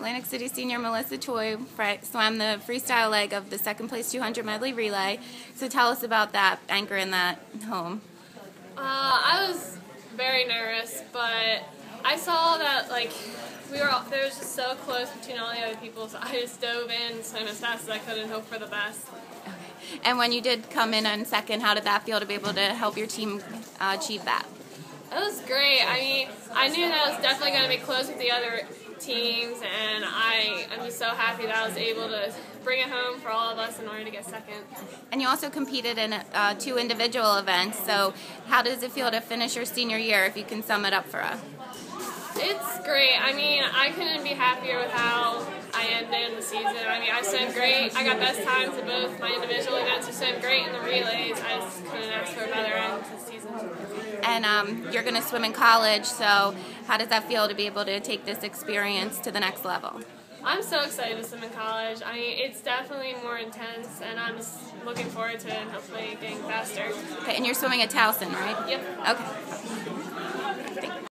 Atlantic City senior Melissa Toy swam the freestyle leg of the second place 200 medley relay. So tell us about that, anchoring that home. Uh, I was very nervous, but I saw that like we were all, there was just so close between all the other people, so I just dove in, swam as fast as I could, and hope for the best. Okay. And when you did come in on second, how did that feel to be able to help your team uh, achieve that? It was great. I mean, I knew that I was definitely going to be close with the other teams, and I am just so happy that I was able to bring it home for all of us in order to get second. And you also competed in uh, two individual events. So, how does it feel to finish your senior year? If you can sum it up for us. It's great. I mean, I couldn't be happier with how I ended the season. I mean, I swam great. I got best times in both my individual events. I swam great in the relays. I just couldn't ask for a better end to the season and um, you're going to swim in college. So, how does that feel to be able to take this experience to the next level? I'm so excited to swim in college. I mean, it's definitely more intense, and I'm looking forward to it and hopefully getting faster. Okay, and you're swimming at Towson, right? Yep. Okay.